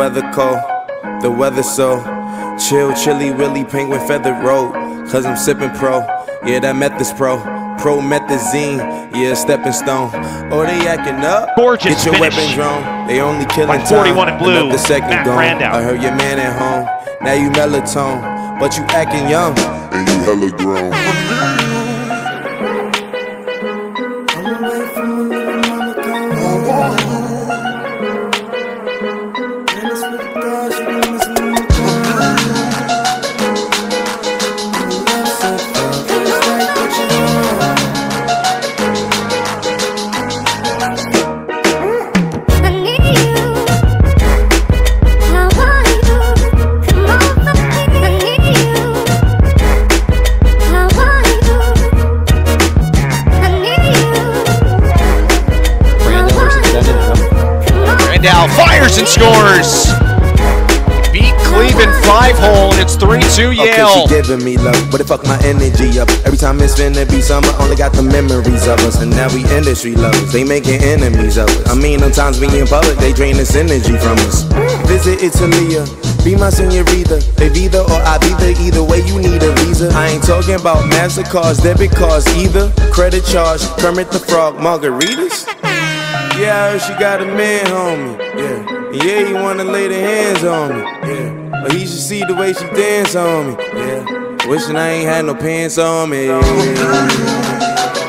weather cold, the weather so chill, chilly, willy, penguin feather road. Cause I'm sipping pro, yeah, that meth is pro. Promethazine, yeah, stepping stone. Oh, they acting up. Gorgeous Get your finish. weapons wrong. They only killing By time. 41 in blue, Another second Matt gone. Brandau. I heard your man at home. Now you melatonin, but you acting young. and you hella grown. On. Fires and scores. Beat Cleveland five hole, and it's 3 2 Okay, Yale. she giving me love, but it fuck my energy up. Every time it's finna be summer, only got the memories of us. And now we industry lovers, they making enemies of us. I mean, sometimes we in public, they drain this energy from us. Visit Italia, be my senorita. They either or I be the either way you need a visa. I ain't talking about MasterCards, debit cards either. Credit charge, Kermit the Frog, margaritas. Yeah, she got a man, homie. Yeah. Yeah, he wanna lay the hands on me. Yeah. But he should see the way she dance on me. Yeah. Wishing I ain't had no pants on me. Yeah.